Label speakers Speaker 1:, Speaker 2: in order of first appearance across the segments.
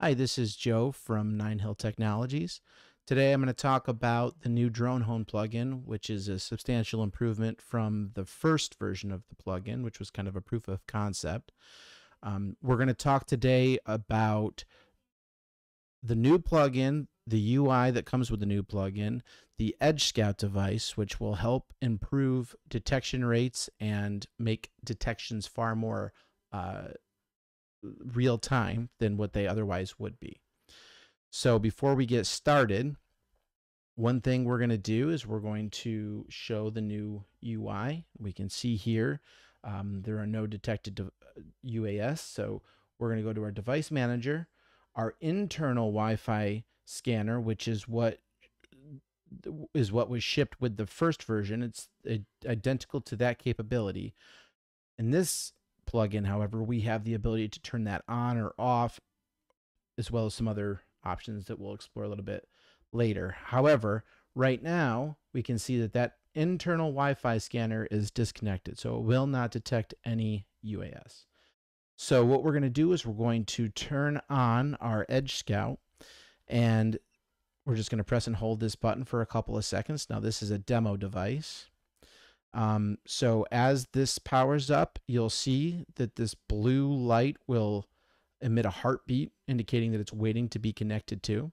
Speaker 1: Hi, this is Joe from Nine Hill Technologies. Today I'm going to talk about the new Drone Hone plugin, which is a substantial improvement from the first version of the plugin, which was kind of a proof of concept. Um, we're going to talk today about the new plugin, the UI that comes with the new plugin, the Edge Scout device, which will help improve detection rates and make detections far more uh, real time than what they otherwise would be. So before we get started, one thing we're going to do is we're going to show the new UI. We can see here um, there are no detected UAS. So we're going to go to our device manager, our internal Wi-Fi scanner, which is what is what was shipped with the first version. It's identical to that capability. And this plugin, however, we have the ability to turn that on or off, as well as some other options that we'll explore a little bit later. However, right now, we can see that that internal Wi-Fi scanner is disconnected, so it will not detect any UAS. So what we're going to do is we're going to turn on our Edge Scout, and we're just going to press and hold this button for a couple of seconds. Now, this is a demo device. Um, so as this powers up, you'll see that this blue light will emit a heartbeat, indicating that it's waiting to be connected to.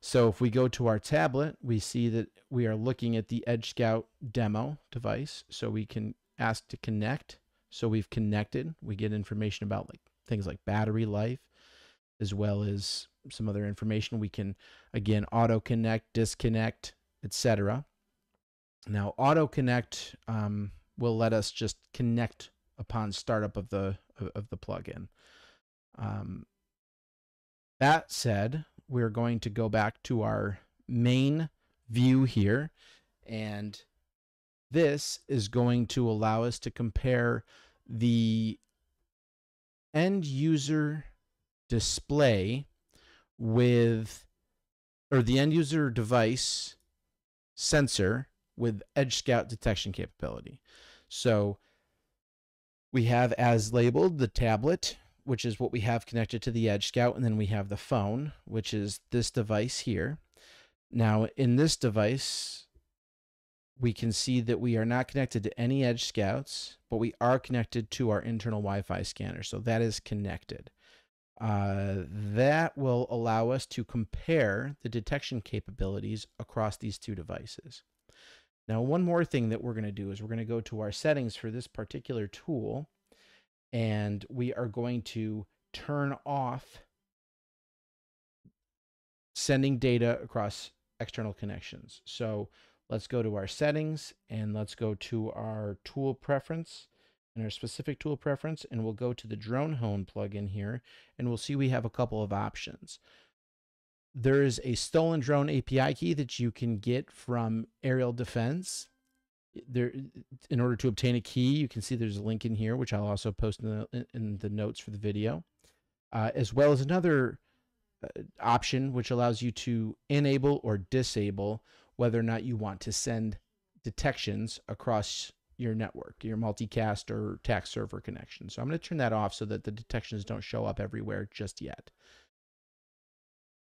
Speaker 1: So if we go to our tablet, we see that we are looking at the Edge Scout demo device. So we can ask to connect. So we've connected. We get information about like things like battery life, as well as some other information. We can again auto connect, disconnect, etc. Now, Auto Connect um, will let us just connect upon startup of the of the plugin. Um, that said, we're going to go back to our main view here, and this is going to allow us to compare the end user display with or the end user device sensor with Edge Scout detection capability. So we have as labeled the tablet, which is what we have connected to the Edge Scout, and then we have the phone, which is this device here. Now, in this device, we can see that we are not connected to any Edge Scouts, but we are connected to our internal Wi-Fi scanner. So that is connected. Uh, that will allow us to compare the detection capabilities across these two devices. Now, one more thing that we're going to do is we're going to go to our settings for this particular tool, and we are going to turn off sending data across external connections. So let's go to our settings and let's go to our tool preference and our specific tool preference, and we'll go to the Drone Hone plugin here, and we'll see we have a couple of options there is a stolen drone API key that you can get from Aerial Defense. There, in order to obtain a key, you can see there's a link in here, which I'll also post in the in the notes for the video, uh, as well as another uh, option which allows you to enable or disable whether or not you want to send detections across your network, your multicast or TAK server connection. So I'm going to turn that off so that the detections don't show up everywhere just yet.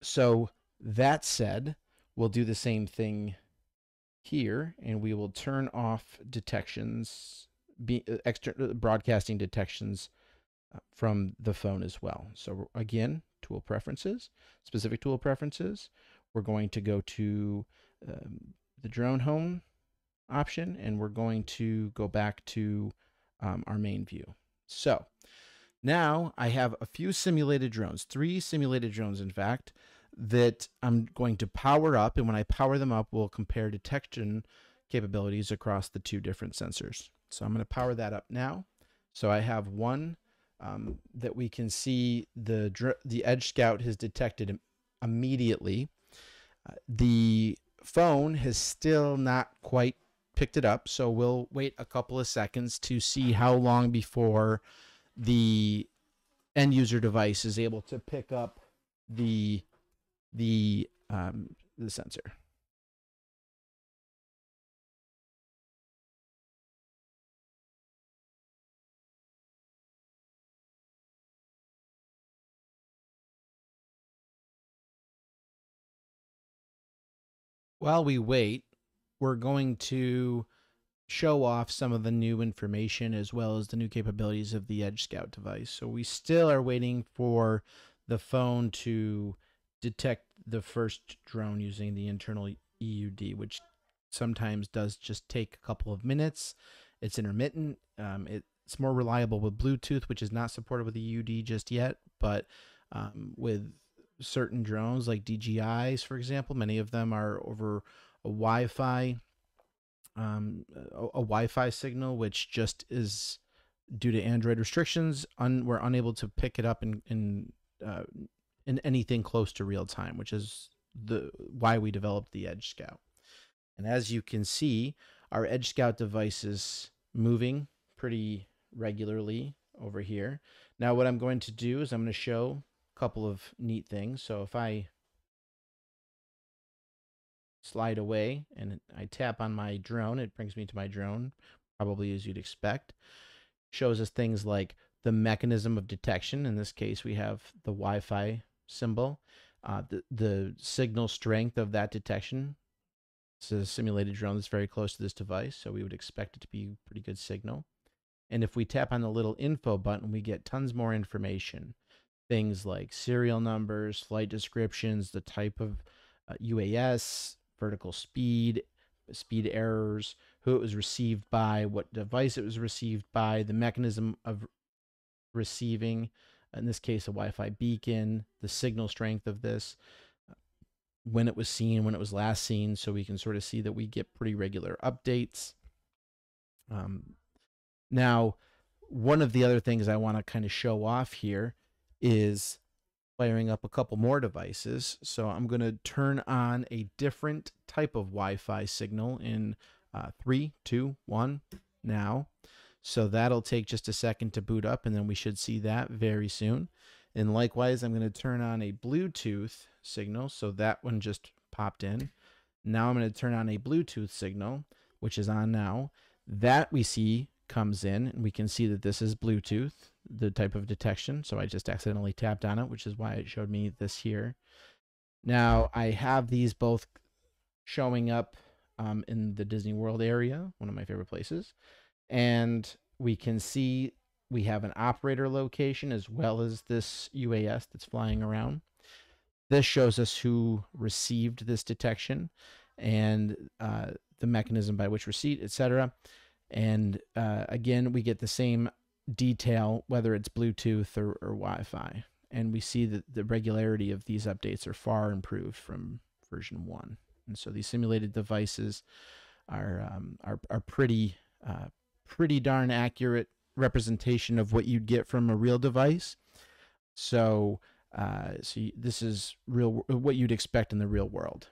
Speaker 1: So that said, we'll do the same thing here and we will turn off detections, be, uh, extra uh, broadcasting detections uh, from the phone as well. So again, tool preferences, specific tool preferences. We're going to go to um, the Drone Hone option and we're going to go back to um, our main view. So now I have a few simulated drones, three simulated drones, in fact, that I'm going to power up. And when I power them up, we'll compare detection capabilities across the two different sensors. So I'm going to power that up now. So I have one um, that we can see the, the Edge Scout has detected immediately. Uh, the phone has still not quite picked it up. So we'll wait a couple of seconds to see how long before the end user device is able to pick up the the um, the sensor. While we wait, we're going to show off some of the new information as well as the new capabilities of the Edge Scout device. So we still are waiting for the phone to detect the first drone using the internal EUD, which sometimes does just take a couple of minutes. It's intermittent. Um, it's more reliable with Bluetooth, which is not supported with the EUD just yet, but um, with certain drones like DJIs, for example, many of them are over Wi-Fi um, a, a Wi-Fi signal, which just is due to Android restrictions, un, we're unable to pick it up in in uh, in anything close to real time, which is the why we developed the Edge Scout. And as you can see, our Edge Scout device is moving pretty regularly over here. Now, what I'm going to do is I'm going to show a couple of neat things. So if I slide away and I tap on my drone, it brings me to my drone, probably as you'd expect. Shows us things like the mechanism of detection. In this case, we have the Wi Fi symbol, uh, the, the signal strength of that detection. Is a simulated drone that's very close to this device, so we would expect it to be pretty good signal. And if we tap on the little info button, we get tons more information. Things like serial numbers, flight descriptions, the type of uh, UAS, vertical speed, speed errors, who it was received by, what device it was received by, the mechanism of receiving, in this case, a Wi Fi beacon, the signal strength of this, when it was seen, when it was last seen, so we can sort of see that we get pretty regular updates. Um, now, one of the other things I want to kind of show off here is firing up a couple more devices. So I'm going to turn on a different type of Wi-Fi signal in uh, three, two, one, now. So that'll take just a second to boot up, and then we should see that very soon. And likewise, I'm going to turn on a Bluetooth signal. So that one just popped in. Now I'm going to turn on a Bluetooth signal, which is on now. That we see comes in, and we can see that this is Bluetooth the type of detection. So I just accidentally tapped on it, which is why it showed me this here. Now I have these both showing up um, in the Disney World area, one of my favorite places. And we can see we have an operator location as well as this UAS that's flying around. This shows us who received this detection and uh, the mechanism by which receipt, etc. And uh, again, we get the same detail, whether it's Bluetooth or, or Wi Fi. And we see that the regularity of these updates are far improved from version one. And so these simulated devices are um, are, are pretty uh, pretty darn accurate representation of what you'd get from a real device. So uh, so this is real what you'd expect in the real world.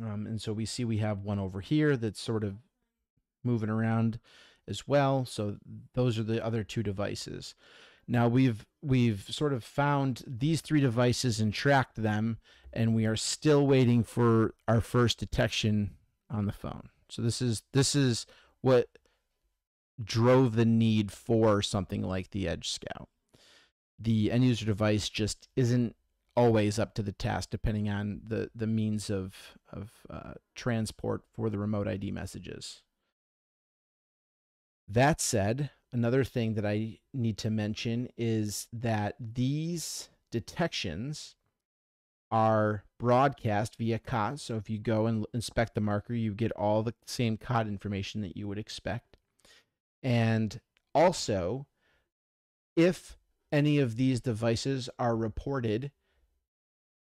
Speaker 1: Um, and so we see we have one over here that's sort of moving around as well. So those are the other two devices. Now we've we've sort of found these three devices and tracked them, and we are still waiting for our first detection on the phone. So this is this is what drove the need for something like the Edge Scout. The end user device just isn't always up to the task, depending on the the means of of uh, transport for the remote ID messages. That said, another thing that I need to mention is that these detections are broadcast via COT. So if you go and inspect the marker, you get all the same COT information that you would expect. And also, if any of these devices are reported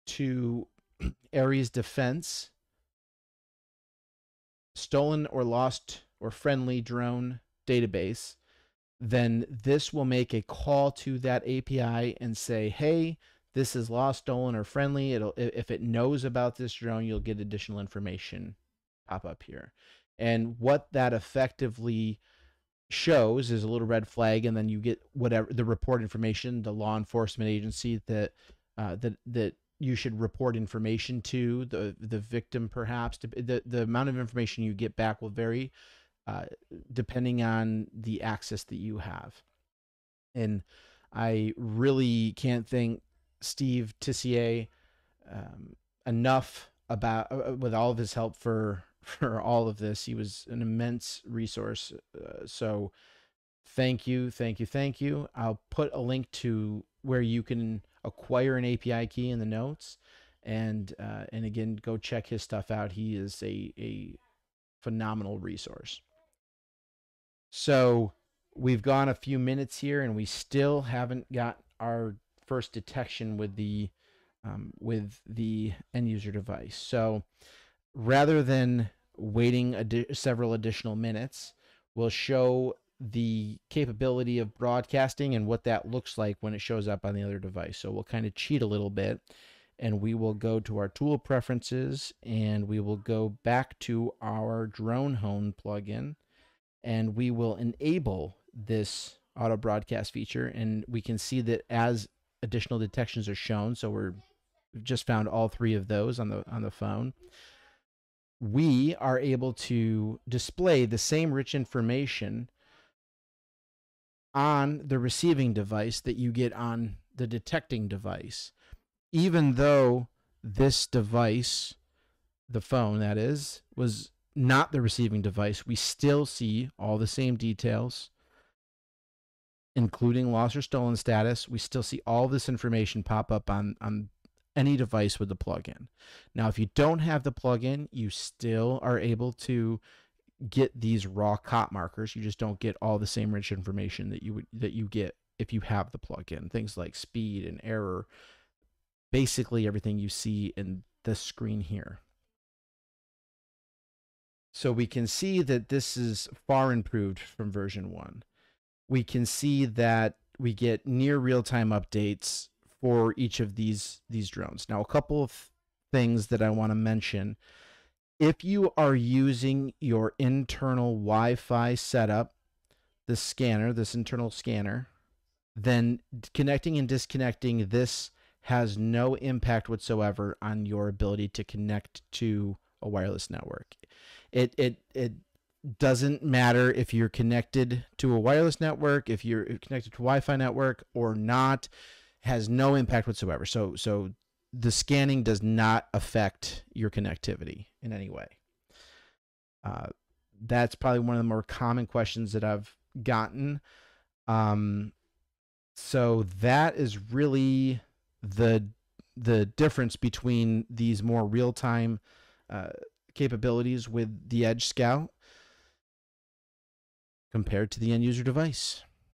Speaker 1: to Ares Defense, stolen or lost or friendly drone database, then this will make a call to that API and say, hey, this is lost, stolen, or friendly. It'll if it knows about this drone, you'll get additional information pop up here. And what that effectively shows is a little red flag, and then you get whatever the report information, the law enforcement agency that uh, that that you should report information to the the victim, perhaps. The the amount of information you get back will vary uh, depending on the access that you have. And I really can't thank Steve Tissier um, enough about uh, with all of his help for for all of this. He was an immense resource. Uh, so thank you, thank you, thank you. I'll put a link to where you can acquire an API key in the notes, and uh, and again, go check his stuff out. He is a a phenomenal resource. So we've gone a few minutes here, and we still haven't got our first detection with the um, with the end user device. So rather than waiting adi- several additional minutes, we'll show the capability of broadcasting and what that looks like when it shows up on the other device. So we'll kind of cheat a little bit and we will go to our tool preferences and we will go back to our Drone Hone plugin and we will enable this auto broadcast feature and we can see that as additional detections are shown so we're we've just found all three of those on the on the phone we are able to display the same rich information on the receiving device that you get on the detecting device. Even though this device the phone that is was not the receiving device we still see all the same details including lost or stolen status we still see all this information pop up on on any device with the plugin. Now, if you don't have the plugin, you still are able to get these raw COT markers. You just don't get all the same rich information that you would that you get if you have the plugin. Things like speed and error, basically everything you see in the screen here. So we can see that this is far improved from version 1. We can see that we get near real-time updates for each of these these drones. Now, a couple of things that I want to mention. If you are using your internal Wi-Fi setup, the scanner, this internal scanner, then connecting and disconnecting this has no impact whatsoever on your ability to connect to a wireless network. It it it doesn't matter if you're connected to a wireless network, if you're connected to Wi-Fi network or not has no impact whatsoever. So so the scanning does not affect your connectivity in any way. Uh, that's probably one of the more common questions that I've gotten. Um, so that is really the the difference between these more real time uh, capabilities with the Edge Scout compared to the end user device.